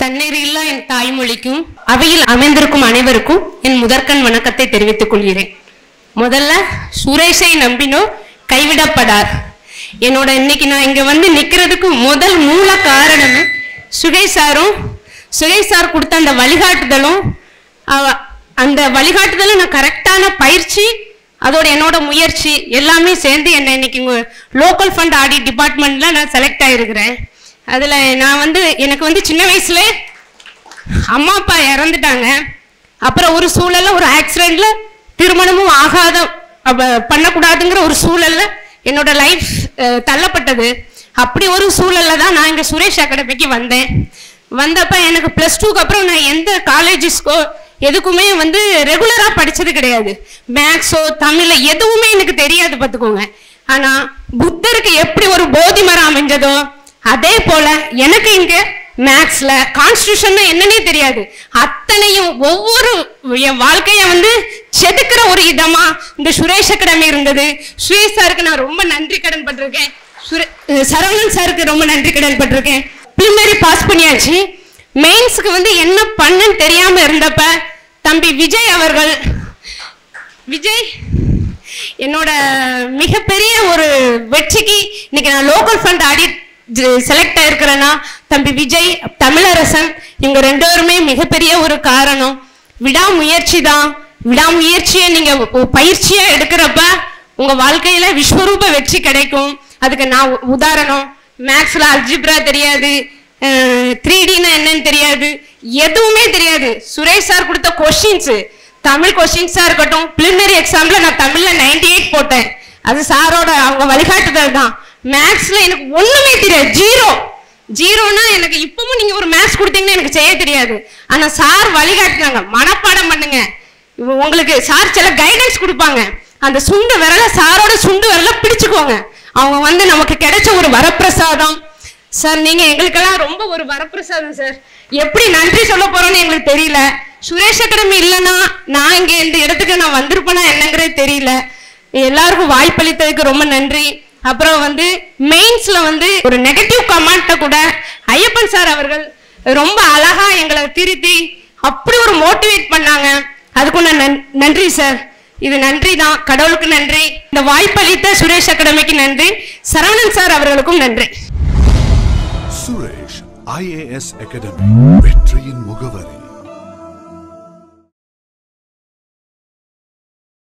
தண்ணீர் இல்லா என் தாய்மொழிக்கும் அவையில் அமைந்திருக்கும் அனைவருக்கும் என் முதற்கண் வணக்கத்தை தெரிவித்துக் கொள்கிறேன். முதல்ல சுரேஷை நம்பினோ கைவிடப்படார். என்னோட இன்னைக்கு நான் இங்க வந்து நிக்கிறதுக்கு முதல் மூல காரணமே சுகேஷ் சாரும் சுகேஷ் சார் கொடுத்த அந்த வழிகாட்டுதலும் அந்த வழிகாட்டுதலும் நான் கரெக்டான பயிற்சி அதோட என்னோட முயற்சி எல்லாமே சேர்ந்து என்னை இன்னைக்கு லோக்கல் ஃபண்ட் ஆடிட் டிபார்ட்மெண்ட்ல நான் செலக்ட் ஆயிருக்கிறேன். அதில் நான் வந்து எனக்கு வந்து சின்ன வயசில் அம்மா அப்பா இறந்துட்டாங்க. அப்புறம் ஒரு சூழலில் ஒரு ஆக்சிடென்ட்ல திருமணமும் ஆகாத பண்ணக்கூடாதுங்கிற ஒரு சூழலில் என்னோட லைஃப் தள்ளப்பட்டது. அப்படி ஒரு சூழலில் தான் நான் இங்கே சுரேஷ் அகாடமிக்கு வந்தேன். வந்தப்போ எனக்கு ப்ளஸ் டூக்கு அப்புறம் நான் எந்த காலேஜஸ்க்கோ எதுக்குமே வந்து ரெகுலராக படித்தது கிடையாது. மேக்ஸோ தமிழ்ல எதுவுமே எனக்கு தெரியாது பார்த்துக்கோங்க. ஆனால் புத்தருக்கு எப்படி ஒரு போதி மரம் அமைஞ்சதோ அதே போல எனக்கு இங்க மேக்ஸ்ல கான்ஸ்டியூஷன் என்னன்னே தெரியாது. அத்தனையும் ஒவ்வொரு என் வாழ்க்கைய வந்து செதுக்கிற ஒரு இதமா இந்த சுரேஷ் கடமை இருந்தது. சுரேஷ் சாருக்கு நான் ரொம்ப நன்றி கடன் பட்டிருக்கேன். சுரே- சரவணன் சாருக்கு ரொம்ப நன்றி கடன் பட்டிருக்கேன். பிரிமரி பாஸ் பண்ணியாச்சு. மெயின்ஸுக்கு வந்து என்ன பண்ணுன்னு தெரியாம இருந்தப்ப தம்பி விஜய் அவர்கள் விஜய் என்னோட மிகப்பெரிய ஒரு வெற்றிக்கு இன்னைக்கு நான் லோக்கல் ஃபண்ட் ஆடிட் செலக்ட் ஆயிருக்கிறேன்னா தம்பி விஜய் தமிழரசன் இவங்க ரெண்டு பேருமே மிகப்பெரிய ஒரு காரணம். விடாமுயற்சி தான் விடாமுயற்சியை நீங்க பயிற்சியா எடுக்கிறப்ப உங்க வாழ்க்கையில விஸ்வரூப வெற்றி கிடைக்கும். அதுக்கு நான் உ- உதாரணம் மேக்ஸ்ல அல்ஜிப்ரா தெரியாது த்ரீ டினா என்னன்னு தெரியாது எதுவுமே தெரியாது. சுரேஷ் சார் கொடுத்த கொஷின்ஸ் தமிழ் கொஸ்டின்ஸா இருக்கட்டும் பிலிமினரி எக்ஸாம்ல நான் தமிழ்ல 98 எயிட் போட்டேன். அது சாரோட அவங்க வழிகாட்டுதல் தான் மேக்ஸ்ல எனக்கு ஒண்ணுமே தெரியாது. ஜீரோ ஜீரோனா எனக்கு இப்பவும் நீங்க ஒரு மேக்ஸ் கொடுத்தீங்கன்னா எனக்கு செய்ய தெரியாது. ஆனா சார் வழிகாட்டினாங்க. மனப்பாடம் பண்ணுங்க. உங்களுக்கு சார் சில கைடன்ஸ் கொடுப்பாங்க. அந்த சுண்டு விரல சாரோட சுண்டு விரல பிடிச்சுக்கோங்க. அவங்க வந்து நமக்கு கிடைச்ச ஒரு வரப்பிரசாதம். சார் நீங்க எங்களுக்கெல்லாம் ரொம்ப ஒரு வரப்பிரசாதம் சார் எப்படி நன்றி சொல்ல போறோம்னு எங்களுக்கு தெரியல. சுரேஷ் அகாடமி இல்லைன்னா நான் இங்க இந்த இடத்துக்கு நான் வந்திருப்பேனா என்னங்கிறது தெரியல. எல்லாருக்கும் வாய்ப்பளித்ததுக்கு ரொம்ப நன்றி. அப்புறம் வந்து மெயின்ஸ்ல வந்து ஒரு நெகட்டிவ் கமெண்ட்டை கூட ஐயப்பன் சார் அவர்கள் ரொம்ப அழகா எங்களை திருத்தி அப்படி ஒரு மோட்டிவேட் பண்ணாங்க. அதுக்கும் நான் நன்- நன்றி சார் இது நன்றி தான். கடவுளுக்கு நன்றி. இந்த வாய்ப்பளித்த சுரேஷ் அகாடமிக்கு நன்றி. சரவணன் சார் அவர்களுக்கும் நன்றி. சுரேஷ் ஐஏஎஸ் அகாடமி வெற்றியின் முகவரி.